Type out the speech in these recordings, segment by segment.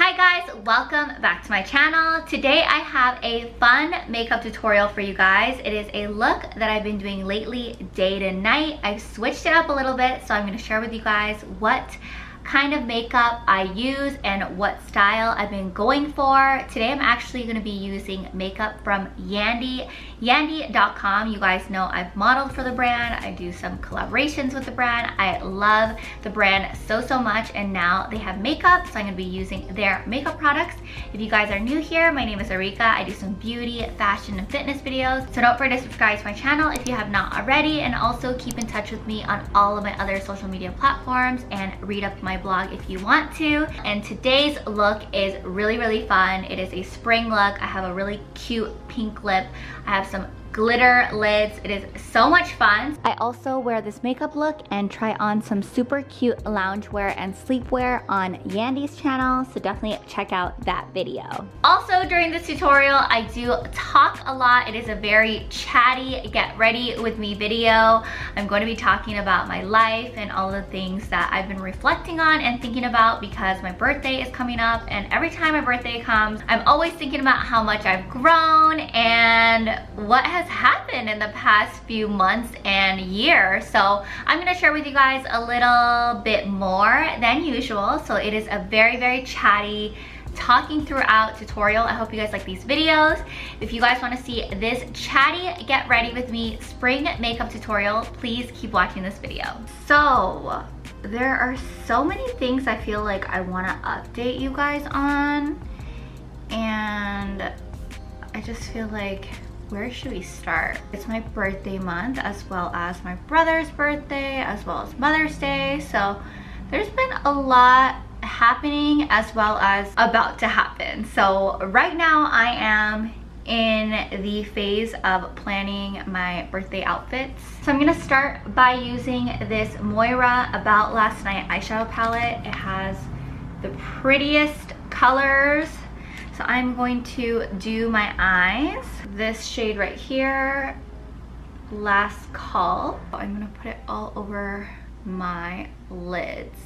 Hi guys, welcome back to my channel. Today I have a fun makeup tutorial for you guys. It is a look that I've been doing lately day to night. I've switched it up a little bit, so I'm gonna share with you guys what kind of makeup I use and what style I've been going for. Today I'm actually going to be using makeup from Yandy, yandy.com. You guys know I've modeled for the brand. I do some collaborations with the brand. I love the brand so, so much and now they have makeup so I'm going to be using their makeup products. If you guys are new here, my name is Arika. I do some beauty, fashion, and fitness videos. So don't forget to subscribe to my channel if you have not already and also keep in touch with me on all of my other social media platforms and read up my blog if you want to. And today's look is really, really fun. It is a spring look. I have a really cute pink lip. I have some glitter lids. It is so much fun. I also wear this makeup look and try on some super cute loungewear and sleepwear on Yandy's channel, so definitely check out that video. Also during this tutorial, I do talk a lot. It is a very chatty, get ready with me video. I'm going to be talking about my life and all the things that I've been reflecting on and thinking about because my birthday is coming up and every time my birthday comes, I'm always thinking about how much I've grown and what has happened in the past few months and years. So I'm gonna share with you guys a little bit more than usual. So it is a very, very chatty, talking throughout tutorial. I hope you guys like these videos. If you guys wanna see this chatty, get ready with me spring makeup tutorial, please keep watching this video. So, there are so many things I feel like I wanna update you guys on. And I just feel like where should we start? It's my birthday month as well as my brother's birthday as well as Mother's Day. So there's been a lot happening as well as about to happen. So right now I am in the phase of planning my birthday outfits. So I'm gonna start by using this Moira About Last Night eyeshadow palette. It has the prettiest colors so I'm going to do my eyes. This shade right here, Last Call. I'm gonna put it all over my lids.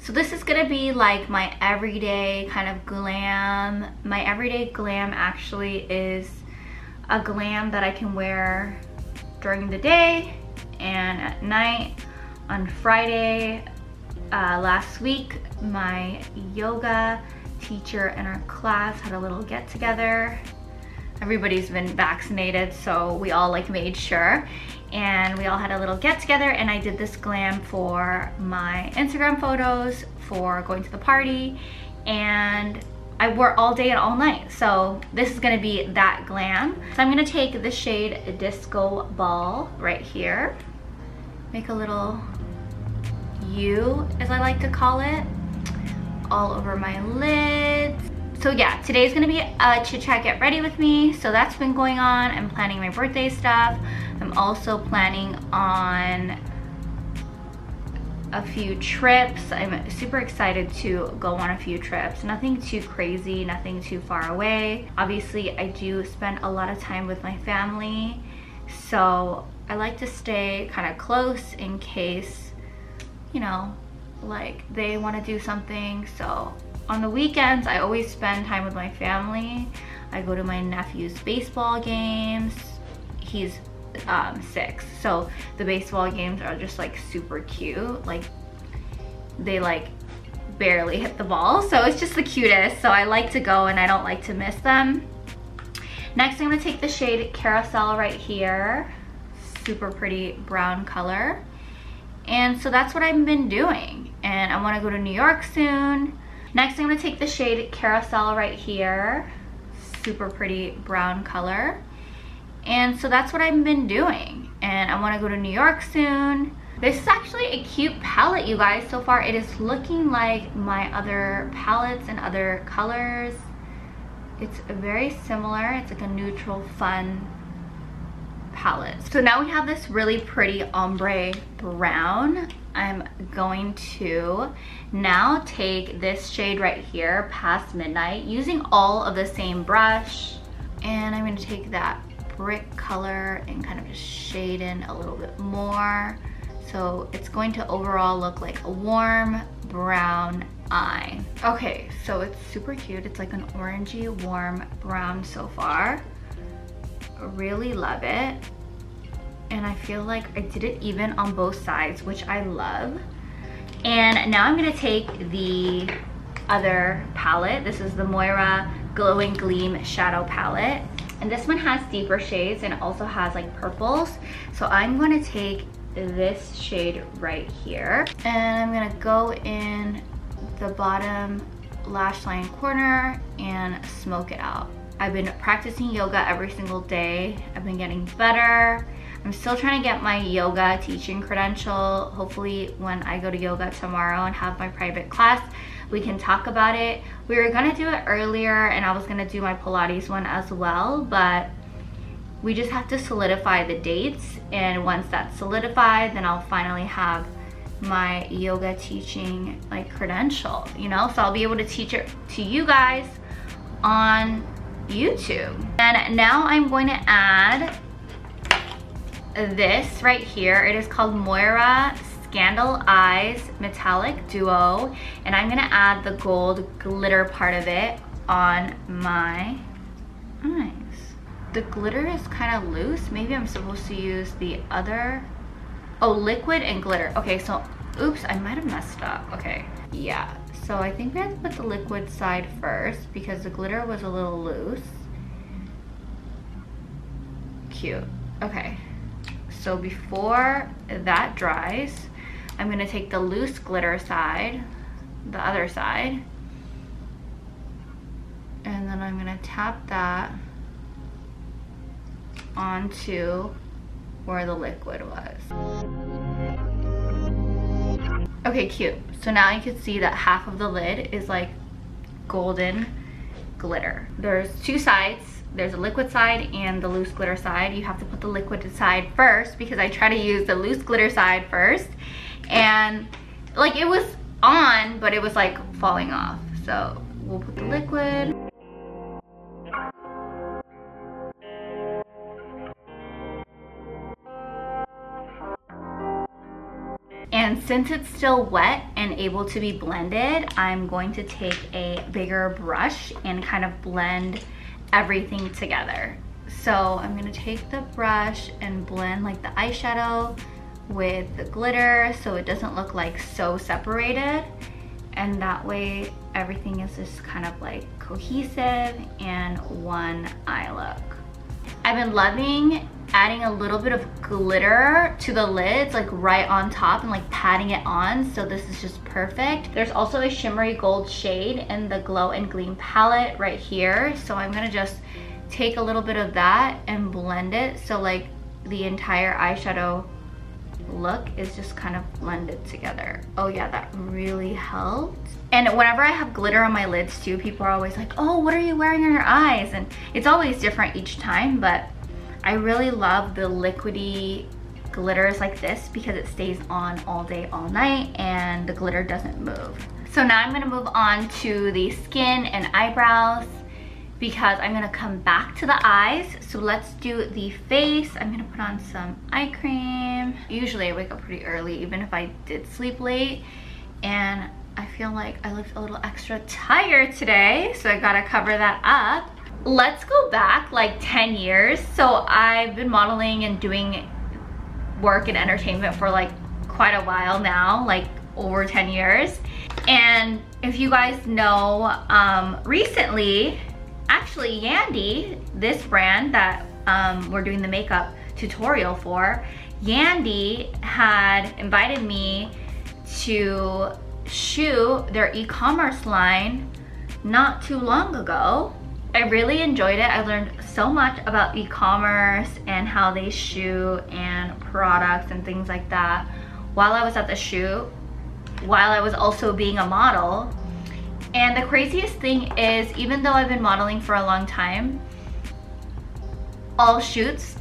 So this is gonna be like my everyday kind of glam. My everyday glam actually is a glam that I can wear during the day and at night. On Friday uh, last week, my yoga teacher in our class had a little get together. Everybody's been vaccinated, so we all like made sure. And we all had a little get together and I did this glam for my Instagram photos for going to the party. And I wore all day and all night. So this is gonna be that glam. So I'm gonna take the shade Disco Ball right here. Make a little U, as I like to call it all over my lids. So yeah, today's gonna be a chit chat get ready with me. So that's been going on. I'm planning my birthday stuff. I'm also planning on a few trips. I'm super excited to go on a few trips. Nothing too crazy, nothing too far away. Obviously, I do spend a lot of time with my family. So I like to stay kind of close in case, you know, like they want to do something so on the weekends I always spend time with my family. I go to my nephew's baseball games. He's um, six so the baseball games are just like super cute. Like they like barely hit the ball so it's just the cutest. So I like to go and I don't like to miss them. Next I'm gonna take the shade carousel right here. Super pretty brown color and so that's what I've been doing and I want to go to New York soon. Next, I'm to take the shade Carousel right here. Super pretty brown color. And so that's what I've been doing. And I want to go to New York soon. This is actually a cute palette, you guys. So far, it is looking like my other palettes and other colors. It's very similar. It's like a neutral, fun palette. So now we have this really pretty ombre brown. I'm going to now take this shade right here, Past Midnight, using all of the same brush. And I'm gonna take that brick color and kind of just shade in a little bit more. So it's going to overall look like a warm brown eye. Okay, so it's super cute. It's like an orangey warm brown so far. Really love it. And I feel like I did it even on both sides, which I love. And now I'm gonna take the other palette. This is the Moira Glow and Gleam Shadow Palette. And this one has deeper shades and also has like purples. So I'm gonna take this shade right here. And I'm gonna go in the bottom lash line corner and smoke it out. I've been practicing yoga every single day. I've been getting better. I'm still trying to get my yoga teaching credential. Hopefully when I go to yoga tomorrow and have my private class, we can talk about it. We were gonna do it earlier and I was gonna do my Pilates one as well, but we just have to solidify the dates. And once that's solidified, then I'll finally have my yoga teaching like credential, you know? So I'll be able to teach it to you guys on YouTube. And now I'm going to add this right here. It is called Moira Scandal Eyes Metallic Duo. And I'm gonna add the gold glitter part of it on my eyes. The glitter is kind of loose. Maybe I'm supposed to use the other, oh, liquid and glitter. Okay, so, oops, I might have messed up. Okay, yeah. So I think we have to put the liquid side first because the glitter was a little loose. Cute, okay. So before that dries, I'm gonna take the loose glitter side, the other side, and then I'm gonna tap that onto where the liquid was. Okay, cute. So now you can see that half of the lid is like golden glitter. There's two sides there's a liquid side and the loose glitter side. You have to put the liquid side first because I try to use the loose glitter side first. And like it was on, but it was like falling off. So we'll put the mm. liquid. And since it's still wet and able to be blended, I'm going to take a bigger brush and kind of blend everything together. So I'm gonna take the brush and blend like the eyeshadow with the glitter so it doesn't look like so separated. And that way everything is just kind of like cohesive and one eye look. I've been loving adding a little bit of glitter to the lids like right on top and like patting it on so this is just perfect. There's also a shimmery gold shade in the glow and gleam palette right here so i'm gonna just take a little bit of that and blend it so like the entire eyeshadow look is just kind of blended together. Oh yeah that really helped. And whenever I have glitter on my lids too, people are always like, oh, what are you wearing on your eyes? And it's always different each time, but I really love the liquidy glitters like this because it stays on all day, all night, and the glitter doesn't move. So now I'm gonna move on to the skin and eyebrows because I'm gonna come back to the eyes. So let's do the face. I'm gonna put on some eye cream. Usually I wake up pretty early, even if I did sleep late. And I feel like I look a little extra tired today, so I gotta cover that up let's go back like 10 years. So I've been modeling and doing work and entertainment for like quite a while now, like over 10 years. And if you guys know, um, recently, actually Yandy, this brand that um, we're doing the makeup tutorial for, Yandy had invited me to shoot their e-commerce line not too long ago I really enjoyed it. I learned so much about e-commerce and how they shoot and products and things like that while I was at the shoot, while I was also being a model. And the craziest thing is, even though I've been modeling for a long time, all shoots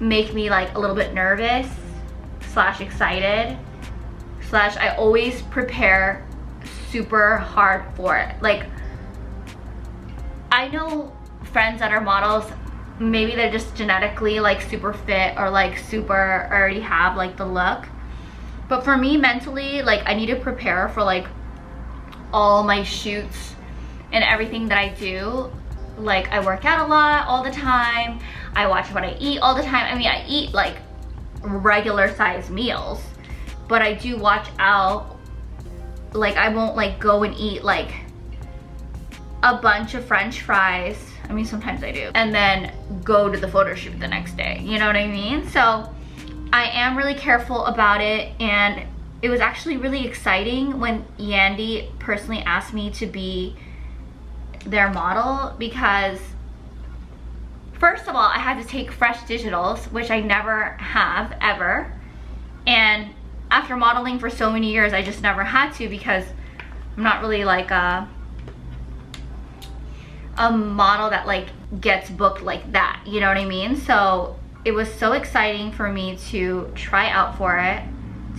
make me like a little bit nervous slash excited slash I always prepare super hard for it. Like I know friends that are models, maybe they're just genetically like super fit or like super already have like the look. But for me mentally, like I need to prepare for like all my shoots and everything that I do. Like I work out a lot all the time. I watch what I eat all the time. I mean, I eat like regular size meals, but I do watch out. Like I won't like go and eat like a bunch of french fries. I mean, sometimes I do. And then go to the photo shoot the next day. You know what I mean? So I am really careful about it and it was actually really exciting when Yandy personally asked me to be their model because first of all, I had to take fresh digitals, which I never have ever. And after modeling for so many years, I just never had to because I'm not really like a, a model that like gets booked like that, you know what I mean? So it was so exciting for me to try out for it,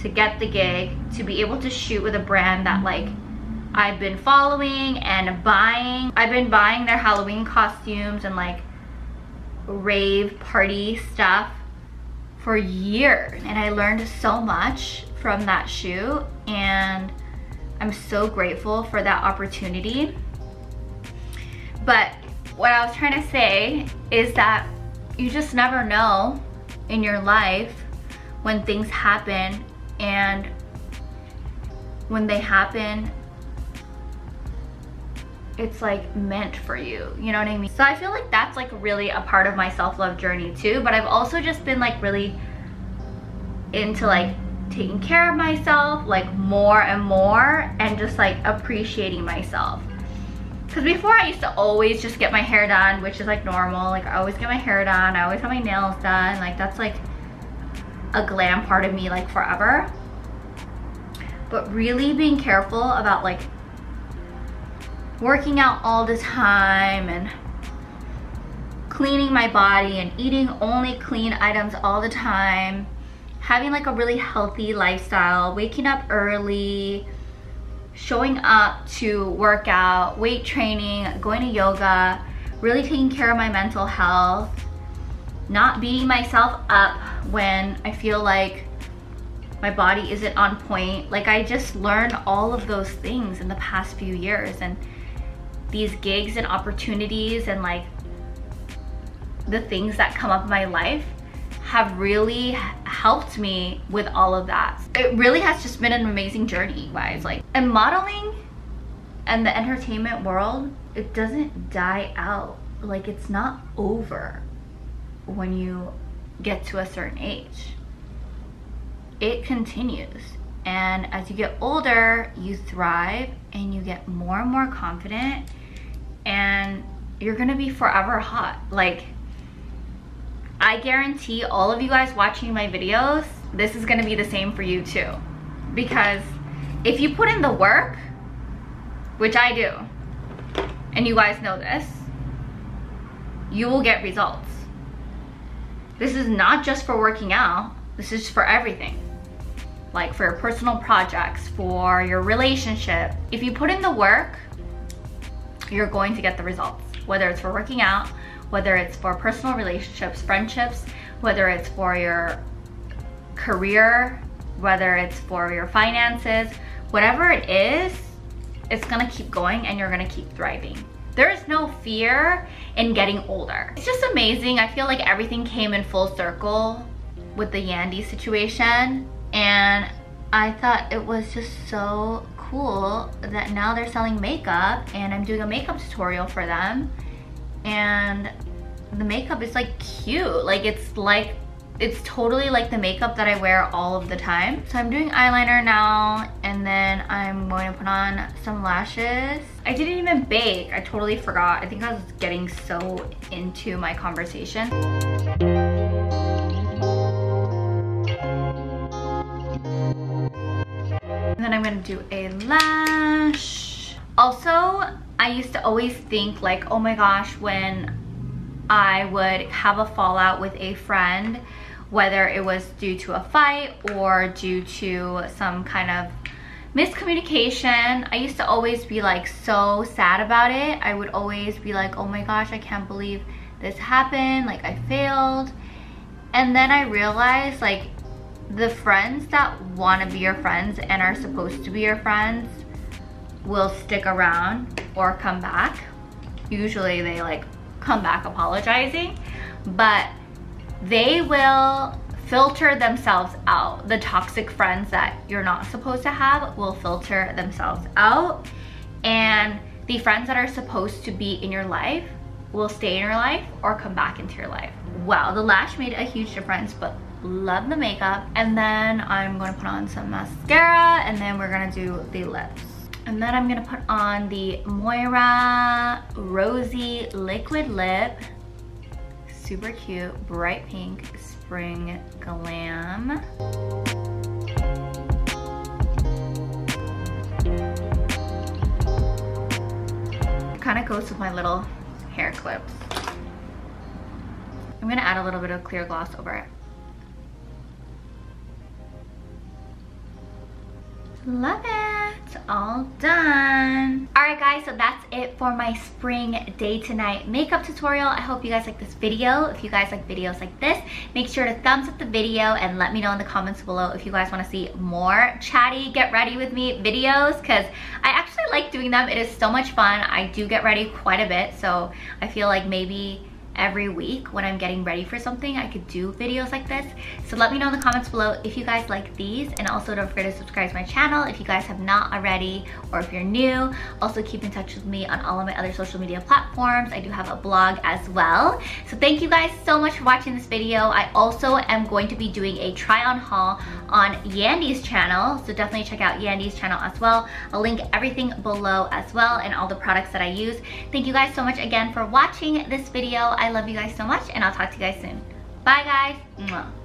to get the gig, to be able to shoot with a brand that like I've been following and buying. I've been buying their Halloween costumes and like rave party stuff for years. And I learned so much from that shoot and I'm so grateful for that opportunity. But what I was trying to say is that you just never know in your life when things happen and when they happen it's like meant for you. You know what i mean? So i feel like that's like really a part of my self-love journey too but i've also just been like really into like taking care of myself like more and more and just like appreciating myself because before I used to always just get my hair done, which is like normal. Like I always get my hair done. I always have my nails done. Like that's like a glam part of me like forever. But really being careful about like working out all the time and cleaning my body and eating only clean items all the time. Having like a really healthy lifestyle, waking up early, showing up to work out, weight training, going to yoga, really taking care of my mental health, not beating myself up when I feel like my body isn't on point. Like I just learned all of those things in the past few years and these gigs and opportunities and like the things that come up in my life have really helped me with all of that. It really has just been an amazing journey, guys. Like, and modeling and the entertainment world, it doesn't die out. Like, it's not over when you get to a certain age. It continues. And as you get older, you thrive and you get more and more confident and you're gonna be forever hot. Like, I guarantee all of you guys watching my videos, this is gonna be the same for you too. Because if you put in the work, which I do, and you guys know this, you will get results. This is not just for working out, this is for everything. Like for your personal projects, for your relationship. If you put in the work, you're going to get the results. Whether it's for working out, whether it's for personal relationships, friendships, whether it's for your career, whether it's for your finances, whatever it is, it's gonna keep going and you're gonna keep thriving. There is no fear in getting older. It's just amazing. I feel like everything came in full circle with the Yandy situation and I thought it was just so cool that now they're selling makeup and I'm doing a makeup tutorial for them and the makeup is like cute. Like it's like, it's totally like the makeup that I wear all of the time. So I'm doing eyeliner now and then I'm going to put on some lashes. I didn't even bake, I totally forgot. I think I was getting so into my conversation. And then I'm gonna do a lash. Also, I used to always think like, oh my gosh, when I would have a fallout with a friend, whether it was due to a fight or due to some kind of miscommunication. I used to always be like so sad about it. I would always be like, oh my gosh, I can't believe this happened. Like I failed. And then I realized like the friends that want to be your friends and are supposed to be your friends will stick around or come back. Usually they like come back apologizing, but they will filter themselves out. The toxic friends that you're not supposed to have will filter themselves out. And the friends that are supposed to be in your life will stay in your life or come back into your life. Wow, the lash made a huge difference, but love the makeup. And then I'm gonna put on some mascara and then we're gonna do the lips. And then I'm gonna put on the Moira Rosy Liquid Lip. Super cute, bright pink, spring glam. kind of goes with my little hair clips. I'm gonna add a little bit of clear gloss over it. Love it, all done. All right guys, so that's it for my spring day tonight makeup tutorial. I hope you guys like this video. If you guys like videos like this, make sure to thumbs up the video and let me know in the comments below if you guys wanna see more chatty get ready with me videos because I actually like doing them. It is so much fun. I do get ready quite a bit, so I feel like maybe every week when I'm getting ready for something, I could do videos like this. So let me know in the comments below if you guys like these and also don't forget to subscribe to my channel if you guys have not already or if you're new. Also keep in touch with me on all of my other social media platforms. I do have a blog as well. So thank you guys so much for watching this video. I also am going to be doing a try on haul on Yandy's channel. So definitely check out Yandy's channel as well. I'll link everything below as well and all the products that I use. Thank you guys so much again for watching this video. I love you guys so much and I'll talk to you guys soon. Bye guys. Mwah.